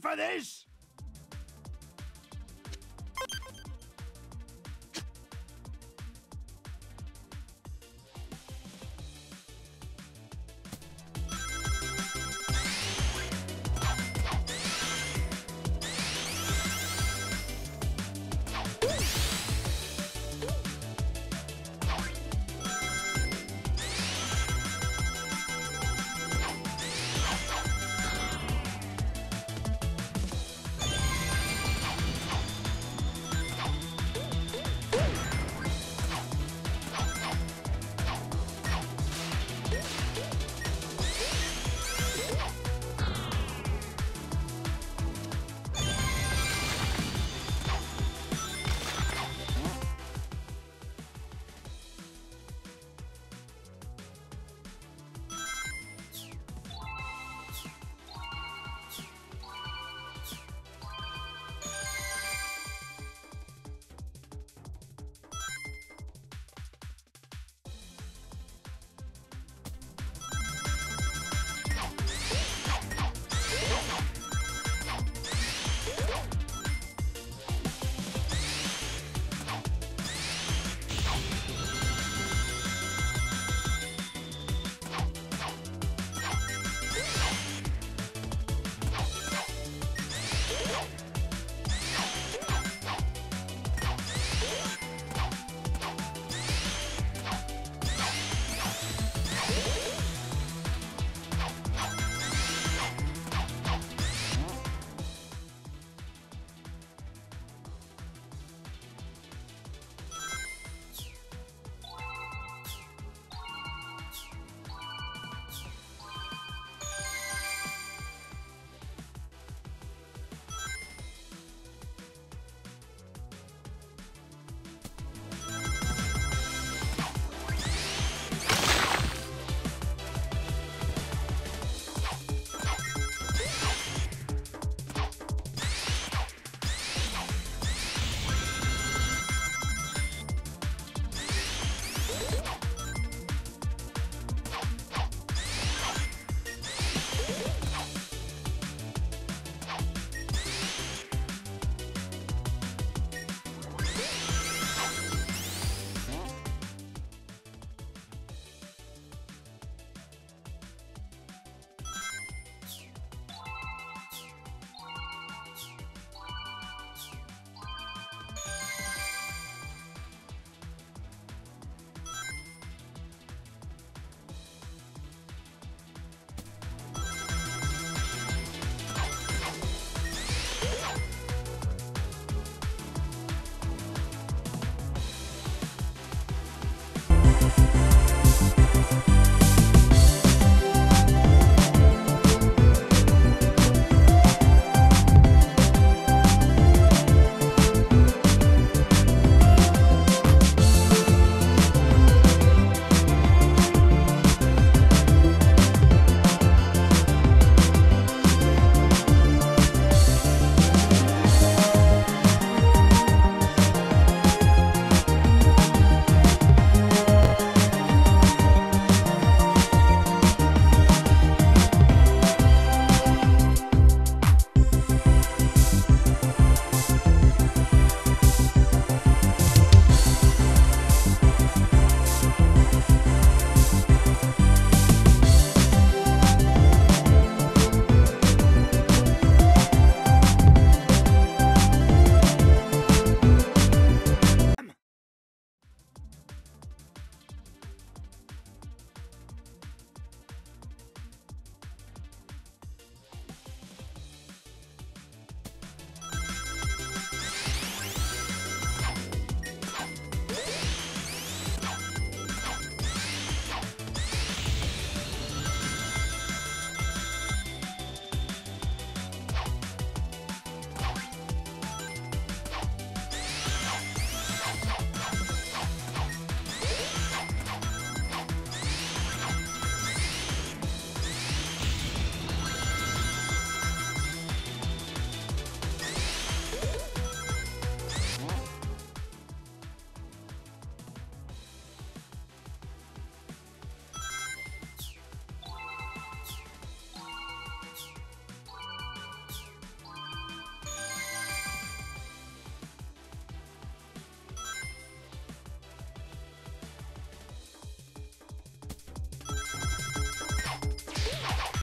for this?